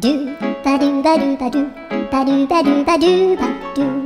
Do ba do ba do ba do ba do ba do ba do ba do